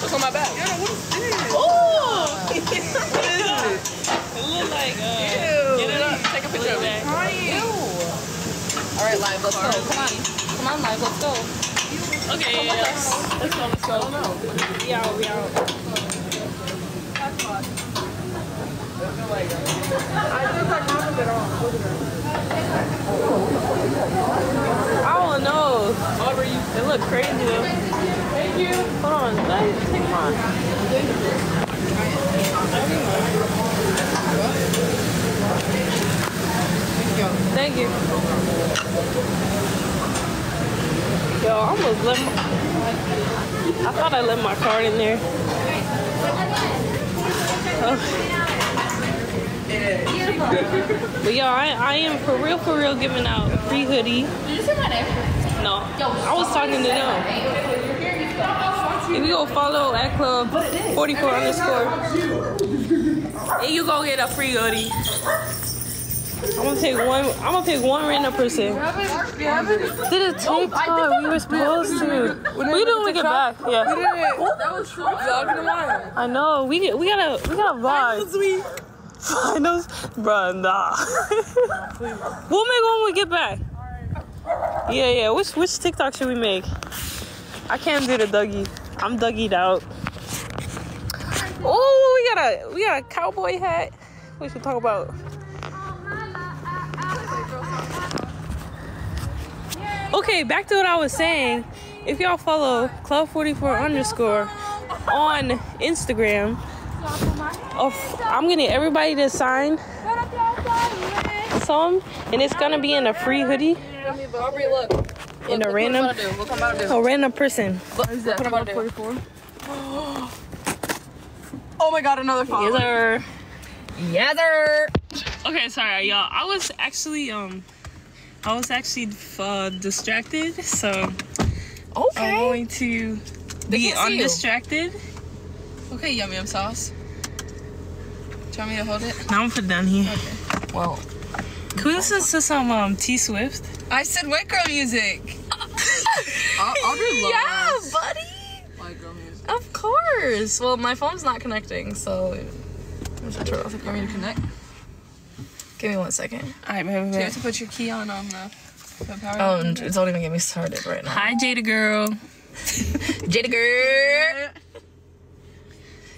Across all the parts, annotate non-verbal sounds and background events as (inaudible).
What's on my back? Oh! It look like, uh, get (laughs) it up. Take a picture of it. All right, live, let's go. Come on. Come on, live, let's go. Okay, yeah. Let's go, let's go. We out, we out. I don't know. It look crazy though. Thank you. Hold on. Let me take mine. Thank you. Yo, I almost left my, I thought I left my card in there. Oh. But yo, I, I am for real, for real giving out a free hoodie. Did you say my name? No, Yo, I was talking to them. If you go follow at club 44 underscore, and you go get a free hoodie. I'm gonna pick one. I'm gonna pick one random person. Did a TikTok? We were supposed to. We do when we get back. Yeah. That was tomorrow. I know. We. We gotta. We gotta vlog. Finals, bruh. Nah. (laughs) we'll make one when we get back. Yeah, yeah. Which which TikTok should we make? I can't do the Dougie. I'm Dougie'd out. Oh, we got a we got a cowboy hat. We should talk about. Okay, back to what I was saying. If y'all follow Club44 underscore on Instagram, oh, I'm gonna everybody to sign some, and it's gonna be in a free hoodie Aubrey, look. in a random Look what I'm about to do. Look what I'm about to do. a random person. What is that? What I'm about to do. (gasps) Oh my god, another Yes, follower. sir. Yes, sir. Okay, sorry, y'all. I was actually um, I was actually uh, distracted, so I'm going to be can't you. undistracted. Okay, yum yum sauce. Do you want me to hold it? Now I'm gonna put it down here. Well, Can we listen to some um T Swift? I said white girl music. (laughs) Aubrey loves (laughs) Yeah, buddy. white girl music. Of course. Well, my phone's not connecting, so I'm just turn off the You want me to connect? Give me one second. Alright, baby, So you have to put your key on on the, the power. Oh, and don't even get me started right now. Hi, Jada girl. Jada girl.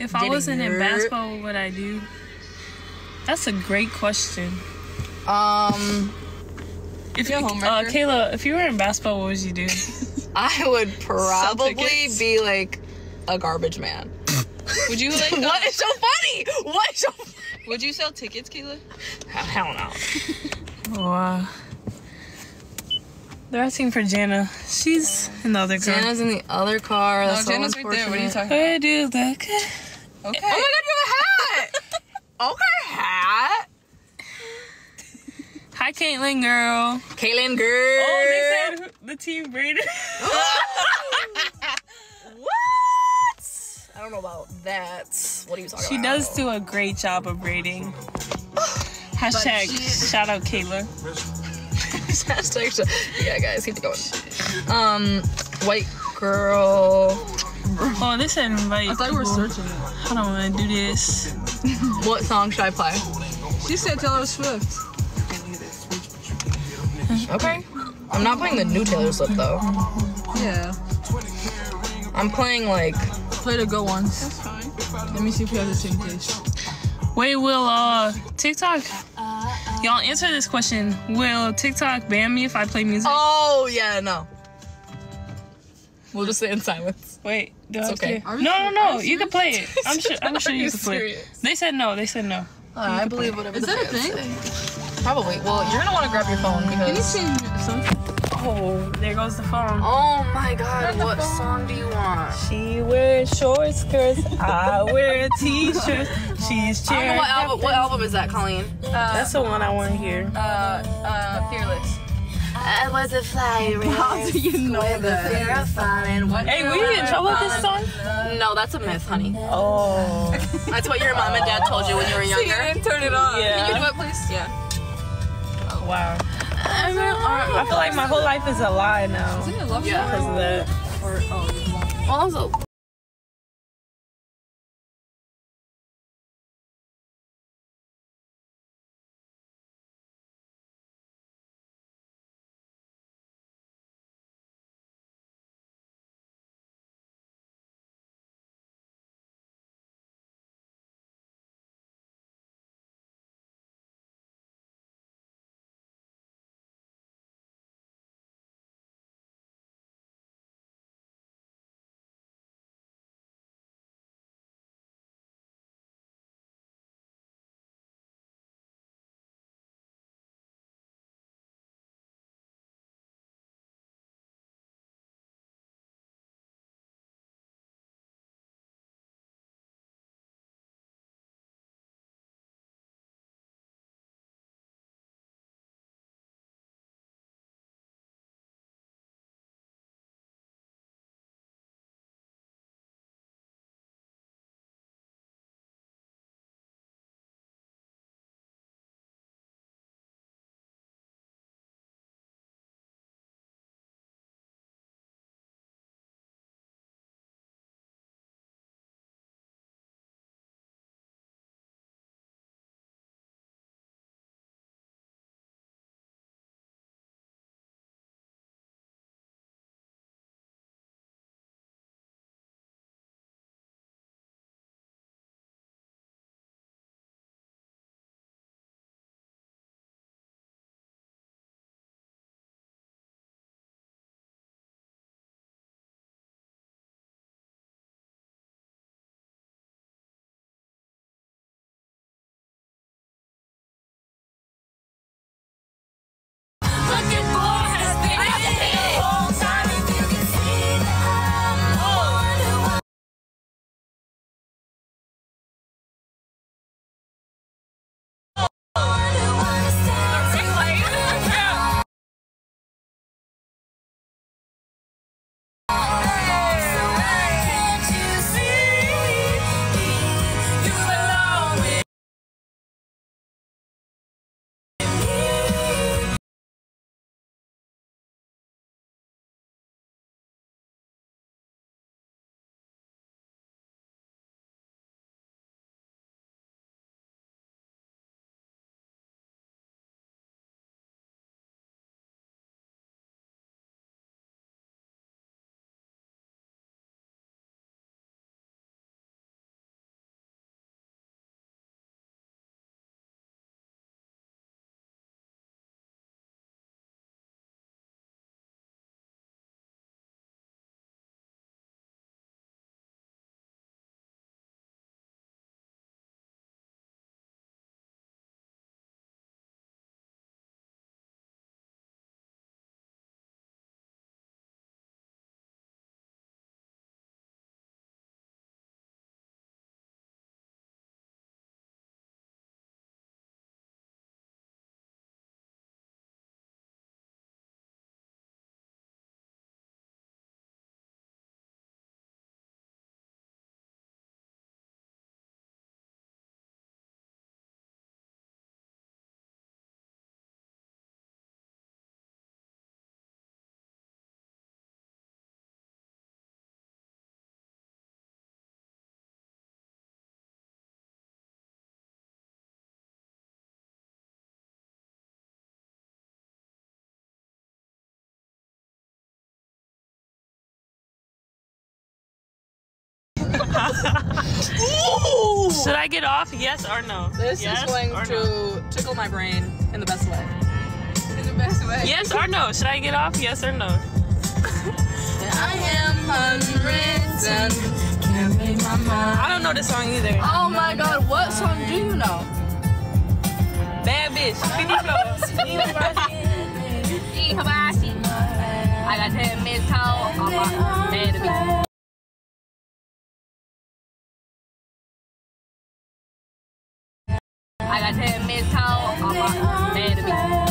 If I Jada wasn't in basketball, what would I do? That's a great question. Um, If You you, a uh. Kayla, if you were in basketball, what would you do? (laughs) I would probably be like a garbage man. Would you like? (laughs) What is so funny? What is so funny? Would you sell tickets, Keela? Hell no. Wow. (laughs) They're asking for Jana. She's in the other car. Jana's in the other car. No, That's so Jenna's right there. What are you talking about? I do look. Okay. Oh my god, you have a hat! Okay, hat. Hi, Caitlin, girl. Kaylin girl. Oh, they said the team braided. (laughs) what? I don't know about that. What are you talking She about? She does do a great job of braiding. (sighs) Hashtag shout out Kayla. Hashtag yeah, guys, keep it going. Um, white girl. Oh, they said invite. I thought we were people. searching it. I don't want to do this. (laughs) What song should I play? She said Taylor Swift. Okay. I'm not playing the new Taylor Swift though. Yeah. I'm playing like Play the good ones. Let me see if we have the same taste. Wait, will uh TikTok? Y'all answer this question. Will TikTok ban me if I play music? Oh yeah, no. We'll just sit in silence. Wait, do I have okay. to- Are we No, no, no. You can play it. I'm sure. I'm (laughs) sure you you can play. it. They said no. They said no. I believe whatever. Is the that a thing? say. Probably. Well, you're gonna want to grab your phone because. Can you because. change something? Oh, there goes the phone. Oh my God! What song do you want? She wears short skirts. I wear t-shirts. She's I cheering. what album. What album is that, Colleen? That's the one I want to hear. Uh, uh, Fearless. I was a fly How do you know that? Hey, were you in trouble with this song? No, that's a myth, honey. Oh, That's what your mom and dad told you when you were (laughs) You younger. didn't turn it on. Yeah. Can you do it, please? Yeah. wow. I feel like my whole life is a lie now Isn't it love Yeah. because of that. Or, oh, Also, Should I get off? Yes or no? this yes is going to no? tickle my brain in the best way. in the best way. Yes or no? Should I get off? Yes or no? I am hundreds and can't make my mind. I don't know the song either. Oh my god, what song do you know? Bad bitch. Speedy flow. Bye. Miami to be